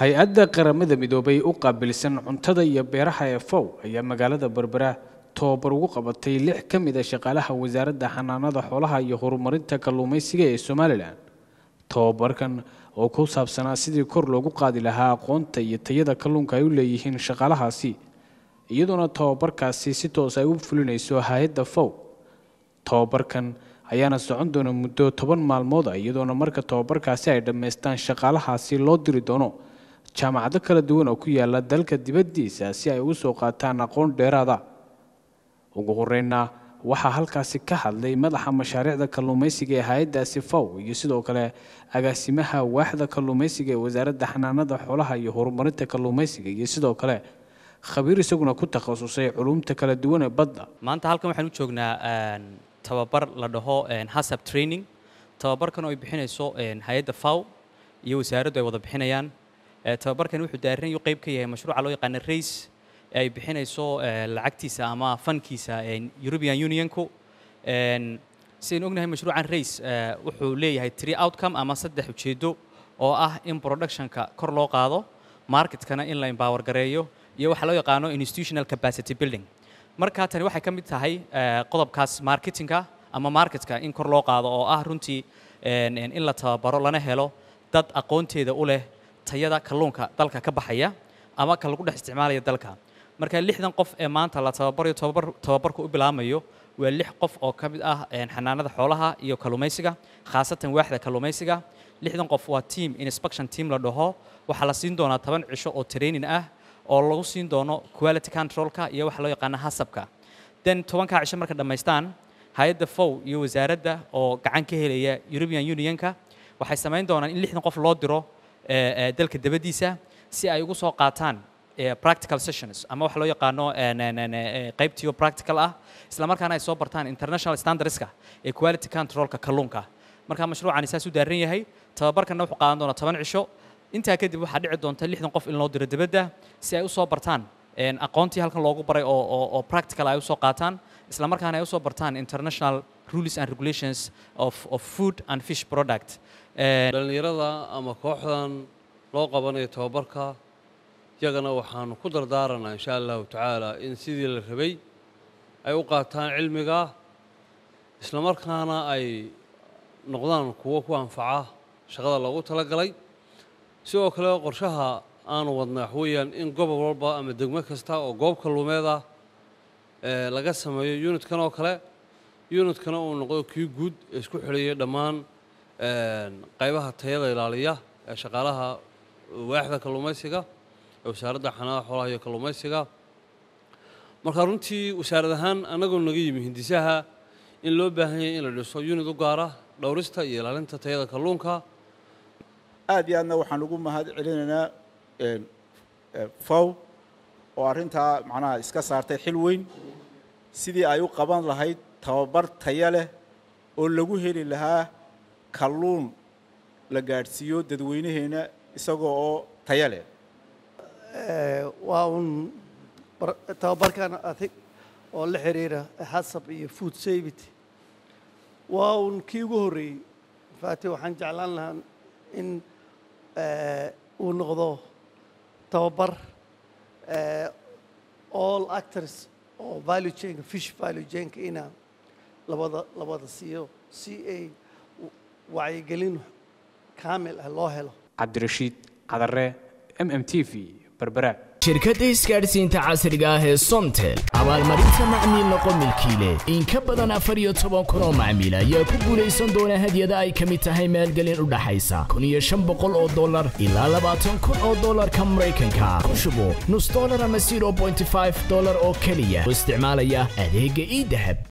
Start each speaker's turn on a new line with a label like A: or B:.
A: hay'adda qaramada midoobay u qaabilsan cuntada iyo beeraha ee fow ayaa magaalada berbera tobabar ugu qabatay lix ka mid a shaqaalaha wasaaradda xanaanada xoolaha iyo horumarinta kalluumaysiga ee somalilan. Tobabarkan oo ku saabsanaa sidii kor loogu qaadi lahaa aqoonta iyo tayada kalluunka ay u leeyihiin shaqaalahaasi iyadoona tobabarkaasi si toos ay u fulinayso hay'adda fow. Tobabarkan ayaana socon doona muddo toban maalmood ah iyadoona marka tobabarkaasi ay dhammaystaan shaqaalahaasi loo diri doono jaamacado kala duwan oo ku yaala dalka dibaddiisa si ay ugu soo qaataan aqoon dheeraada ugu horeyna waxaa halkaasi ka hadlay madaxa mashaariicda kalluumaysiga ee hay-addaasi fow iyo sidoo kale agaasimaha waaxda kalluumaysiga ee wasaaradda xanaanada xoolaha iyo horumarinta kalluumaysiga iyo sidoo kale khabiir isaguna ku takhasusay culumta kala duwan ee badda
B: maanta halkan waxaan u joognaa tababar la dhaho hasab training tababarkan oo ay bixinayso hay-adda faw iyo wasaaraddu ay wada bixinayaan tababarkan wuxuu daarinayu qayb ka yahay mashruuca loo yaqaana race ee ay bixinayso lacagtiisa ama fankiisa european unionku. Sidaynu ognahay mashruucan race wuxuu leeyahay tree outcome ama saddex ujeedo oo ah in productionka kor loo qaado marketkana in la gareeyo iyo waxa loo yaqaano institutional capacity building. Marka tani waxay ka mid tahay qodobkaas marketingka ama marketka in kor loo qaado oo ah runtii in la tababaro lana helo dad aqoonteeda u leh tayada kalluunka dalka ka baxaya ama ka lagu dhex isticmaalaya dalka. Marka lixdan qof ee maanta la tababarayo tababarku u bilaamayo waa lix qof oo ka mid ah xanaanada xoolaha iyo kalluumaysiga khaasatan waaxda kalluumaysiga lixdan qof waa team inspection team la dhaho. Waxaa la siin doonaa toban cisho oo training ah oo lagu siin doono quality controlka iyo waxa loo yaqaana hasabka. Then tobankaa cisho marka dhammaystaan hay'adda fow iyo wasaaradda oo gacan ka helaya european unionka waxay samayn doonaan in lixdan qof loo diro dalka dabadiisa si ay ugu soo qaataan practical sessions ama waxa loo yaqaano qaybtiyo practical ah isla markaana ay soo bartaan international standardska ee quality controlka kalluunka. Marka mashruucani saas u daaran yahay. Tababarkanna wuxuu qaadan doonaa toban cisho. Intaa kadib waxaa dhici doonta lixdan qof in loo diro dibadda si ay u soo bartaan aqoontii halkan loogu baray oo practical ay u soo qaataan isla markaana ay u soo bartaan international rules and regulations of, of food and fish product.
C: Dhallinyarada ama kooxdan loo qabanayo tababarka iyagana waxaanu ku dardaaranaa insha allahu tacaala in sidii la rabay ay u qaataan cilmiga isla markaana ay noqdaan kuwo ku anfaca shaqada loogu talagalay. Sidoo kale qorshaha aanu wadna wax weeyaan in gobol walba ama degmo kasta oo goob kalluumeed ah laga sameeyo unitkan oo kale unitkana uu noqdo kii guud ee isku xidhaya dhammaan qaybaha tayada ilaaliya ee shaqaalaha waaxda kalluumaysiga ee wasaaradda xanaada xoolaha iyo kalluumaysiga marka runtii wasaarad ahaan annagoo naga yimi hindisaha in loo baahan yahay in la dhiso unit u gaara dhowrista iyo ilaalinta tayada kalluunka.
D: Aad iyo aadna waxaan ugu mahad celinaynaa fow oo arrintaa macnaha iska saartay xil weyn. Sidii ay u qaban lahayd tababar taya leh oo lagu heli lahaa kalluun la gaadhsiiyo dadweynaheena isagoo oo taya leh.
E: Waa uun tababarkan adig oo la xiriira hasab iyo food safety. Waa uun kii ugu horreeyey. Faati waxaan jeclaan lahaa in uu noqdo tababar all actors oo value chainka fish value chainka ina labada labada siiyo si ay wacyigelin kaamil ah loo helo.
A: Cabdirashiid cadare m m t v berbera
F: shirkadda isgaadhsiinta casriga ah ee somtel abaalmarinta macmiil noqo milkiile. In ka badan afar iyo toban kun oo macmiil ayaa ku guulaysan doona hadyada ay ka mid tahay maalgelin u dhaxaysa. Kun iyo shan boqol oo dollar ilaa labaatan kun oo dollarka maraykanka. Ku shubo nus dollar ama zero bointy five dollar oo keliya oo isticmaalaya adeegga ii dahab